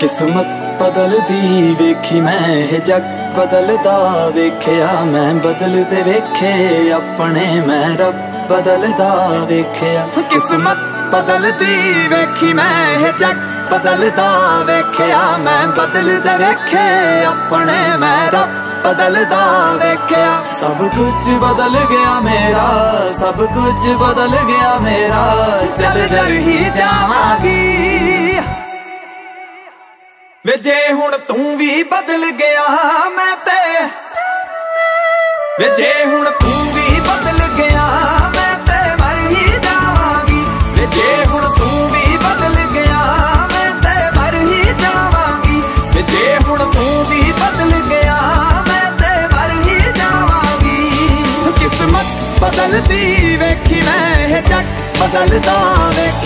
ਕਿਸਮਤ ਬਦਲਦੀ ਵੇਖੀ ਮੈਂ, ਇਹ ਜੱਗ ਬਦਲਦਾ ਵੇਖਿਆ ਮੈਂ, ਬਦਲਦੇ ਵੇਖੇ ਆਪਣੇ ਮੈਂ, ਰੱਬ ਬਦਲਦਾ ਵੇਖਿਆ। ਕਿਸਮਤ ਬਦਲਦੀ ਵੇਖੀ ਮੈਂ, ਇਹ ਜੱਗ ਬਦਲਦਾ ਵੇਖਿਆ ਮੈਂ, ਬਦਲਦੇ ਵੇਖੇ ਆਪਣੇ ਮੈਂ, ਰੱਬ ਬਦਲਦਾ ਵੇਖਿਆ। ਸਭ ਕੁਝ ਬਦਲ ਗਿਆ ਮੇਰਾ, ਸਭ ਕੁਝ ਬਦਲ ਗਿਆ ਮੇਰਾ, ਚੱਲ ਜਰ ਹੀ ਜਾਵਾਂਗੀ। ਵੇ ਜੇ ਹੁਣ ਤੂੰ ਵੀ ਬਦਲ ਗਿਆ ਮੈਂ ਤੇ ਵੇ ਜੇ ਹੁਣ ਤੂੰ ਵੀ ਬਦਲ ਗਿਆ ਮੈਂ ਤੇ ਮਰ ਹੀ ਜਾਵਾਂਗੀ। ਵੇ ਜੇ ਹੁਣ ਤੂੰ ਵੀ ਬਦਲ ਗਿਆ ਮੈਂ ਤੇ ਮਰ ਹੀ ਜਾਵਾਂਗੀ। ਵੇ ਜੇ ਹੁਣ ਤੂੰ ਵੀ ਬਦਲ ਗਿਆ ਮੈਂ ਤੇ ਮਰ ਹੀ ਜਾਵਾਂਗੀ। ਕਿਸਮਤ ਬਦਲਦੀ ਵੇਖੀ ਮੈਂ, ਇਹ ਜੱਗ ਬਦਲਦਾ ਵੇਖੀ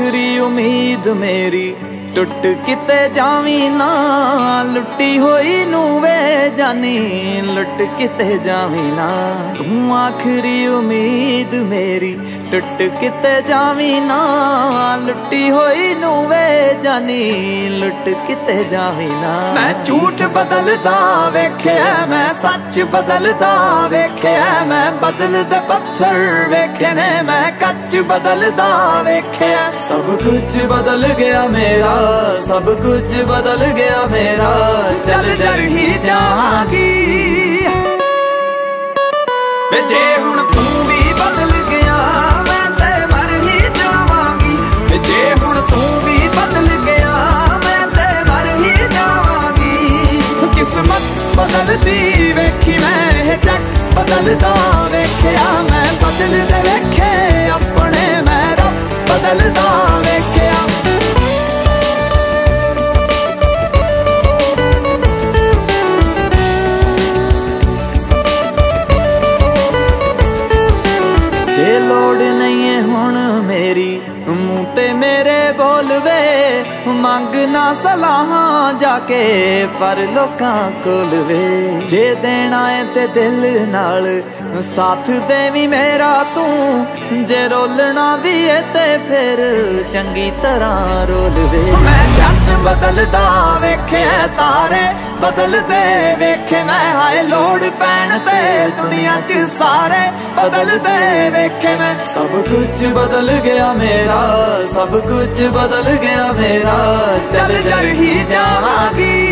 ਆਖਰੀ ਉਮੀਦ ਮੇਰੀ ਟੁੱਟ ਕਿਤੇ ਜਾਵੀਂ ਨਾ। ਲੁੱਟੀ ਹੋਈ ਨੂੰ ਵੇ ਜਾਨੀ, ਲੁੱਟ ਕਿਤੇ ਜਾਵੀਂ ਨਾ। ਤੂੰ ਆਖਰੀ ਉਮੀਦ ਮੇਰੀ ਟੁੱਟ ਕਿਤੇ ਜਾਵੀਂ ਨਾ ਲੁੱਟੀ ਹੋਈ ਨੂੰ ਵੇ ਜਾਨੀ ਲੁੱਟ ਕਿਤੇ ਜਾਵੀਂ ਨਾ। ਮੈਂ ਝੂਠ ਬਦਲਦਾ ਵੇਖਿਆ ਮੈਂ ਸੱਚ ਬਦਲਦਾ ਵੇਖਿਆ ਮੈਂ ਬਦਲਦੇ ਪੱਥਰ ਵੇਖੇ ਨੇ ਮੈਂ ਕੱਚ ਬਦਲਦਾ ਵੇਖਿਆ। ਸਭ ਕੁਝ ਬਦਲ ਗਿਆ ਮੇਰਾ ਸਭ ਕੁਝ ਬਦਲ ਗਿਆ ਮੇਰਾ ਚੱਲ ਜਰ ਹੀ ਜਾਵਾਂਗੀ। ਵੇ ਜੇ ਹੁਣ ਤੂੰ ਬਦਲਦੀ ਵੇਖੀ ਮੈਂ ਇਹ ਜੱਗ ਬਦਲਦਾ ਵੇਖਿਆ ਮੈਂ। ਬਦਲਦੇ ਵੇਖੇ ਆਪਣੇ ਮੈਂ ਰੱਬ। ਬਦਲਦਾ ਵੇਖਿਆ ਮੰਗ ਨਾ ਸਲਾਹਾਂ ਜਾ ਕੇ, ਪਰ ਲੋਕਾਂ ਕੋਲ ਵੇ। ਜੇ ਦੇਣਾ ਏ ਤੇ ਦਿਲ ਨਾਲ, ਸਾਥ ਦੇਵੀ ਮੇਰਾ ਤੂੰ। ਜੇ ਰੋਲਣਾ ਵੀ ਏ ਤੇ ਫਿਰ ਚੰਗੀ ਤਰ੍ਹਾਂ ਰੋਲਵੇ ਮੈਂ ਜੱਤ ਬਦਲਦਾ ਵੇਖਿਆ ਤਾਰੇ ਬਦਲਦੇ ਵੇਖੇ ਮੈਂ, ਹਾਏ ਲੋੜ ਪੈਣ ਤੇ ਦੁਨੀਆ 'ਚ ਸਾਰੇ ਬਦਲਦੇ ਵੇਖੇ ਮੈਂ। ਸਭ ਕੁਝ ਬਦਲ ਗਿਆ ਮੇਰਾ, ਸਭ ਕੁਝ ਬਦਲ ਗਿਆ ਮੇਰਾ, ਚੱਲ ਜਰ ਹੀ ਜਾਵਾਂਗੀ।